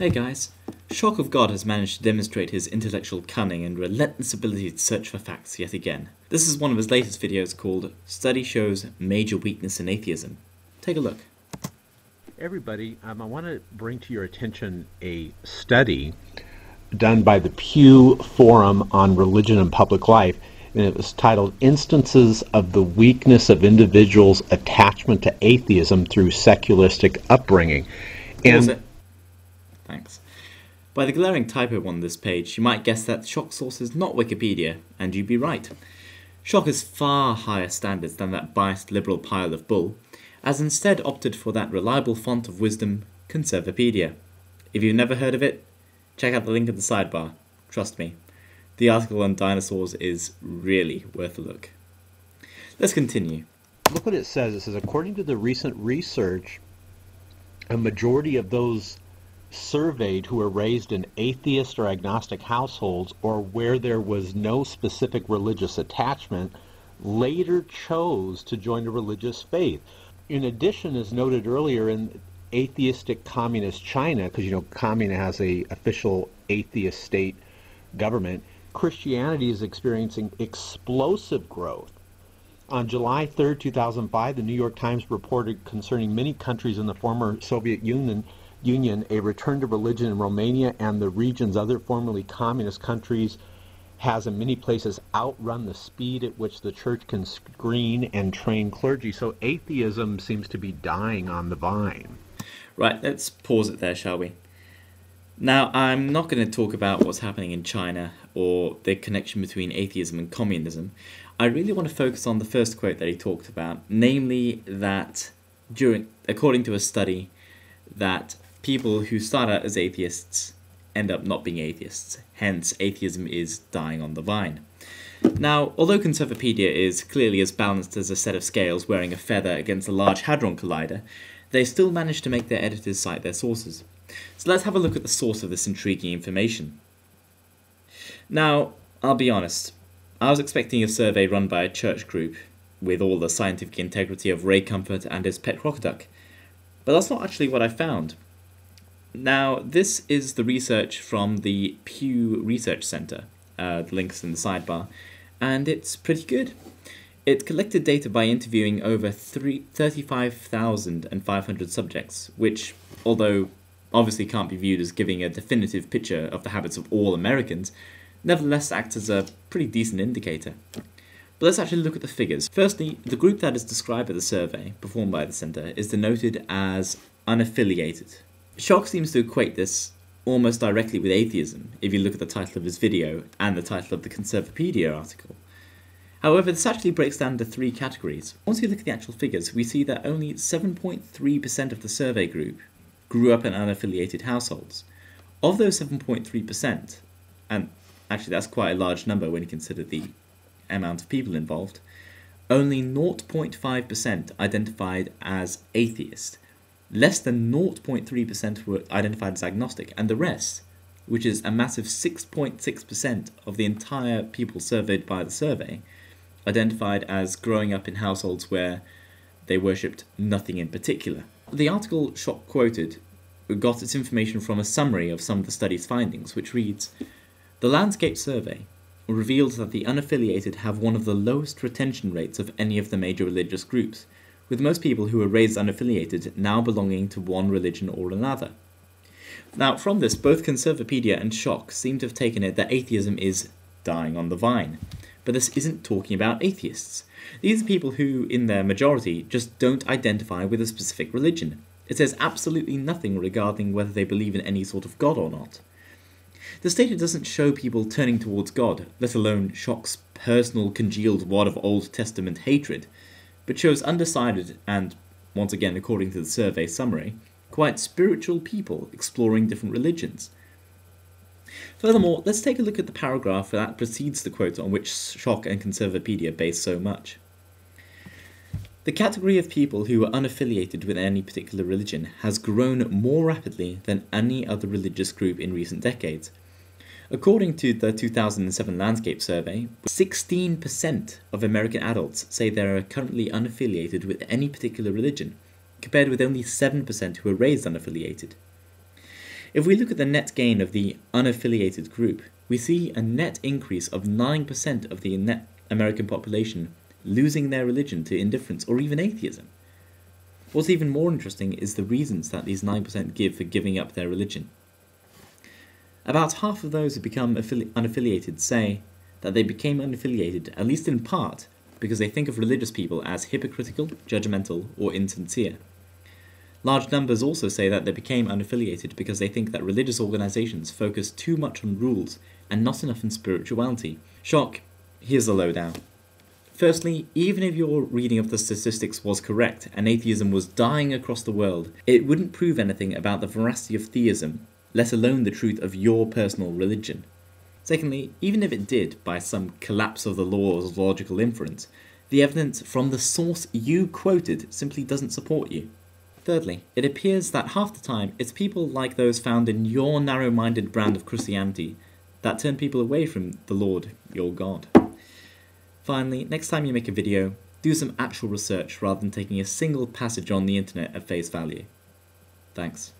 Hey guys, Shock of God has managed to demonstrate his intellectual cunning and relentless ability to search for facts yet again. This is one of his latest videos called Study Shows Major Weakness in Atheism. Take a look. Everybody, um, I want to bring to your attention a study done by the Pew Forum on Religion and Public Life, and it was titled Instances of the Weakness of Individuals' Attachment to Atheism Through Secularistic Upbringing. And it. Thanks. By the glaring typo on this page, you might guess that Shock's source is not Wikipedia, and you'd be right. Shock has far higher standards than that biased liberal pile of bull, as instead opted for that reliable font of wisdom, Conservapedia. If you've never heard of it, check out the link in the sidebar. Trust me, the article on dinosaurs is really worth a look. Let's continue. look what it says. It says, according to the recent research, a majority of those surveyed who were raised in atheist or agnostic households or where there was no specific religious attachment later chose to join a religious faith. In addition, as noted earlier in atheistic communist China, because you know communist has a official atheist state government, Christianity is experiencing explosive growth. On July 3, 2005, the New York Times reported concerning many countries in the former Soviet Union, Union a return to religion in Romania and the region's other formerly communist countries has in many places outrun the speed at which the church can screen and train clergy. So atheism seems to be dying on the vine. Right, let's pause it there, shall we? Now, I'm not going to talk about what's happening in China or the connection between atheism and communism. I really want to focus on the first quote that he talked about, namely that during according to a study that people who start out as atheists end up not being atheists. Hence, atheism is dying on the vine. Now, although Conservapedia is clearly as balanced as a set of scales wearing a feather against a large hadron collider, they still manage to make their editors cite their sources. So let's have a look at the source of this intriguing information. Now, I'll be honest, I was expecting a survey run by a church group with all the scientific integrity of Ray Comfort and his pet crocoduck, but that's not actually what I found. Now, this is the research from the Pew Research Center, uh, the links in the sidebar, and it's pretty good. It collected data by interviewing over three- 35,500 subjects, which, although obviously can't be viewed as giving a definitive picture of the habits of all Americans, nevertheless acts as a pretty decent indicator. But let's actually look at the figures. Firstly, the group that is described at the survey performed by the centre is denoted as unaffiliated. Shock seems to equate this almost directly with atheism if you look at the title of his video and the title of the Conservapedia article. However, this actually breaks down into three categories. Once you look at the actual figures, we see that only 7.3% of the survey group grew up in unaffiliated households. Of those 7.3%, and actually that's quite a large number when you consider the amount of people involved, only 0.5% identified as atheist. Less than 0.3% were identified as agnostic, and the rest, which is a massive 6.6% of the entire people surveyed by the survey, identified as growing up in households where they worshipped nothing in particular. The article Shock quoted got its information from a summary of some of the study's findings, which reads The Landscape Survey reveals that the unaffiliated have one of the lowest retention rates of any of the major religious groups, with most people who were raised unaffiliated now belonging to one religion or another. Now, from this, both Conservapedia and Shock seem to have taken it that atheism is dying on the vine. But this isn't talking about atheists. These are people who, in their majority, just don't identify with a specific religion. It says absolutely nothing regarding whether they believe in any sort of God or not. The data doesn't show people turning towards God, let alone Shock's personal congealed wad of Old Testament hatred, but shows undecided and, once again according to the survey summary, quite spiritual people exploring different religions. Furthermore, let's take a look at the paragraph that precedes the quote on which Shock and Conservapedia base so much. The category of people who are unaffiliated with any particular religion has grown more rapidly than any other religious group in recent decades. According to the 2007 Landscape Survey, 16% of American adults say they are currently unaffiliated with any particular religion, compared with only 7% who were raised unaffiliated. If we look at the net gain of the unaffiliated group, we see a net increase of 9% of the net American population losing their religion to indifference or even atheism. What's even more interesting is the reasons that these 9% give for giving up their religion. About half of those who become affili- unaffiliated say that they became unaffiliated, at least in part, because they think of religious people as hypocritical, judgmental, or insincere. Large numbers also say that they became unaffiliated because they think that religious organizations focus too much on rules and not enough on spirituality. Shock, here's the lowdown. Firstly, even if your reading of the statistics was correct and atheism was dying across the world, it wouldn't prove anything about the veracity of theism let alone the truth of your personal religion. Secondly, even if it did, by some collapse of the laws of logical inference, the evidence from the source you quoted simply doesn't support you. Thirdly, it appears that half the time it's people like those found in your narrow minded brand of Christianity that turn people away from the Lord, your God. Finally, next time you make a video, do some actual research rather than taking a single passage on the internet at face value. Thanks.